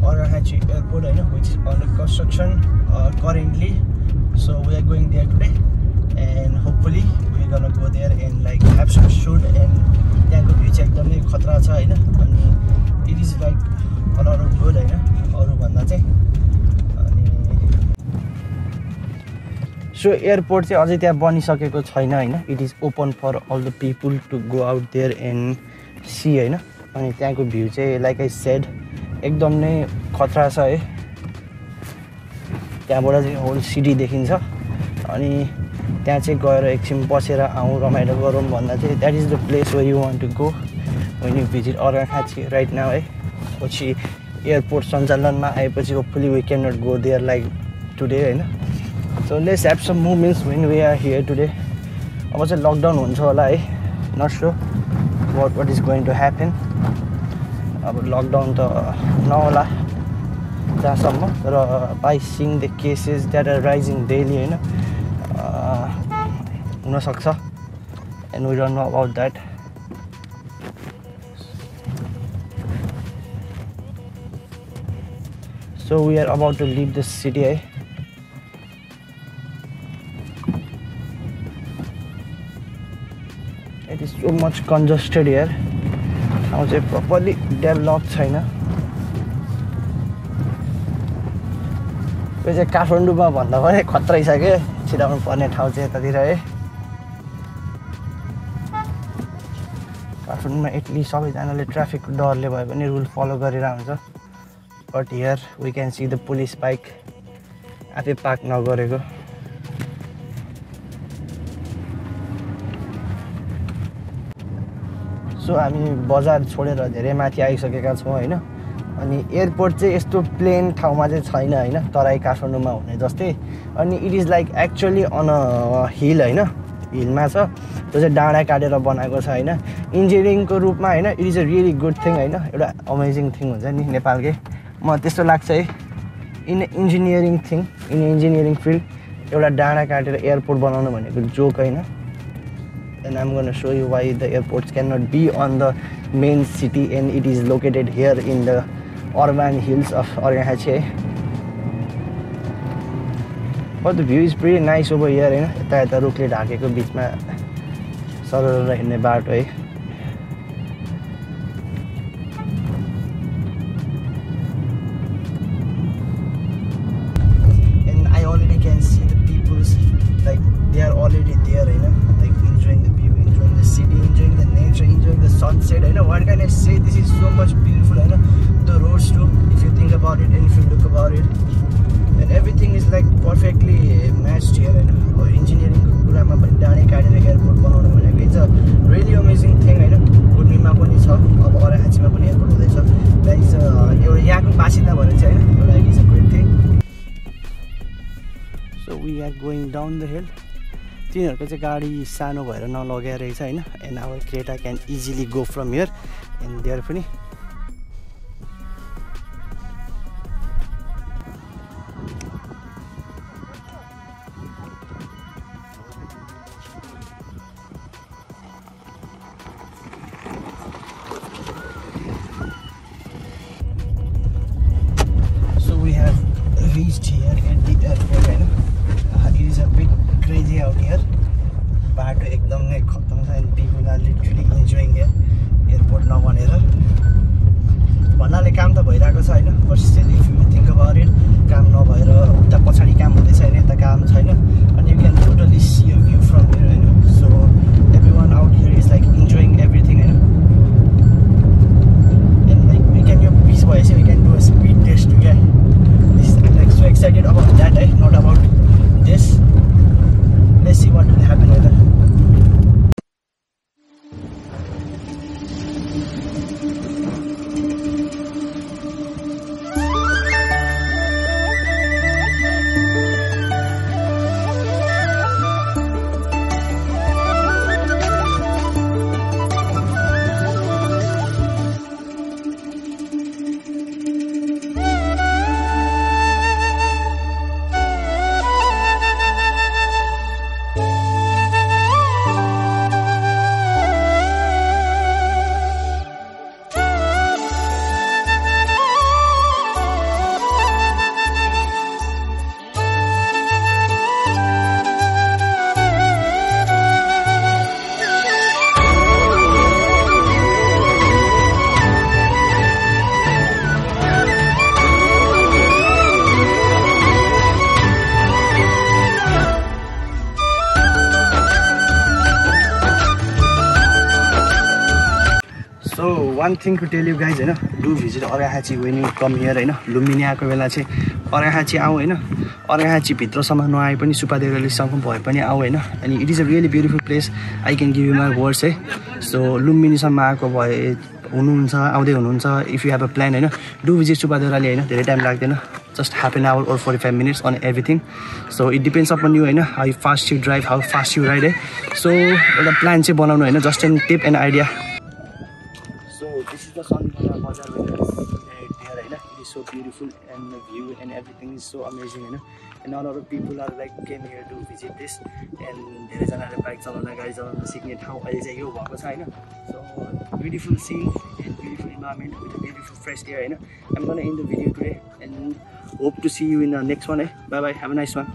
Orahachi Airport, I know, which is under construction uh, currently. So we are going there today, and hopefully we're gonna go there and like have some shoot and त्यहाँको view चाहिँ एकदमै खतरा छ होइन अनि it is like honour good होइन अरूभन्दा चाहिँ अनि सो एयरपोर्ट चाहिँ अझै त्यहाँ बनिसकेको छैन होइन it is open for all the people to go out there and see होइन अनि त्यहाँको भ्यू चाहिँ लाइक आई सेड एकदम नै खतरा छ है। त्यहाँबाट चाहिँ होल सिटी देखिन्छ। अनि त्यहाँ चाहिँ गएर एकछिन बसेर आउँ रमाइलो गरौँ भन्दा चाहिँ that is the place where you want to go when you visit Arghakhanchi right now है पछि एयरपोर्ट सञ्चालनमा आएपछि hopefully we can not go there like today होइन? So let's have some movements when we are here today अब चाहिँ lockdown हुन्छ होला है not so what what is going to happen अब लकडाउन त नहोला जहाँसम्म तर by seeing the cases that are rising daily होइन हुनसक्छ and we don't know about that so we are about to leave the city है it is so much congested here ठाउँ चाहिँ प्रपरली डेभलप छैन। यो चाहिँ काठमाडौँमा भन्दा पनि खत्रै छ कि? छिराउनु पर्ने ठाउँ चाहिँ यतातिर है। काठमाडौँमा एटलिस्ट सबैजनाले ट्राफिकको डरले भए पनि रुल फलो गरेर हुन्छ but here we can see the police bike आफै पार्क नगरेको। सो हामी बजार छोडेर धेरै माथि आइसकेका छौँ होइन? अनि एयरपोर्ट चाहिँ यस्तो प्लेन ठाउँमा चाहिँ छैन होइन? तराई काठमाडौँमा हुने जस्तै। अनि it is like actually on a hill होइन? हिलमा छ। त्यो चाहिँ डाँडा काटेर बनाएको छ होइन? इन्जिनियरिङको रूपमा होइन? It is a really good thing होइन? एउटा अमेजिङ थिङ हुन्छ नि नेपालकै। म त्यस्तो लाग्छ है। In engineering thing in engineering field एउटा डाँडा काटेर एयरपोर्ट बनाउनु भनेको जोक होइन? And I'm going to show you why the airports cannot be on the main city and it is located here in the urban hills of Orgahache. But the view is pretty nice over here होइन यता यता रुखले ढाकेको बिचमा सरर हिँड्ने बाटो है sunset होइन what can I say this is so much beautiful होइन the roads too if you think about it and if you look about it and everything is like perfectly matched here होइन अब इन्जिनियरिङको कुरामा पनि डाँडै काटेर airport बनाउनु भनेको it's a really amazing thing होइन गुल्मीमा पनि छ अब अराखाँचीमा पनि एयरपोर्ट हुँदैछ द्याट इज एउटा यहाँको बासिन्दा भने चाहिँ होइन एउटा it is a great thing so we are going down the hill तिनीहरूको चाहिँ गाडी सानो भएर नलग्या रहेछ होइन। And our Creta can easily go from here and there पनि reached here at the airport होइन it is a bit crazy out here बाटो एकदम नै खतम छ and people are literally enjoying here one thing to tell you guys होइन do visit Arghakhanchi when you come here होइन लुम्बिनी आएको बेला चाहिँ अर्घाखाँची आऊ होइन अर्घाखाँची भित्रसम्म नआए पनि सुपादेवलीसम्म भए पनि आऊ होइन अनि it is a really beautiful place I can give you my words है सो लुम्बिनीसम्म आएको भए हुनुहुन्छ आउँदै हुनुहुन्छ if you have a plan होइन डु भिजिट सुपादेवराली होइन धेरै टाइम लाग्दैन just half an hour or forty five minutes on everything so it depends upon you होइन how fast you drive how fast you ride है so एउटा plan चाहिँ बनाउनु होइन just an tip and idea so this is the Sanbara Bazar there होइन it is so beautiful and view and everything is so amazing होइन? And all अरू people are like came here to visit this and धेरैजनाले bike चलाउन गाडी चलाउन सिक्ने ठाउँ अहिले चाहिँ यो भएको छ होइन? So beautiful scene and beautiful environment with beautiful fresh air होइन? I'm gone in the video today and hope to see you in the next one है bye bye have a nice one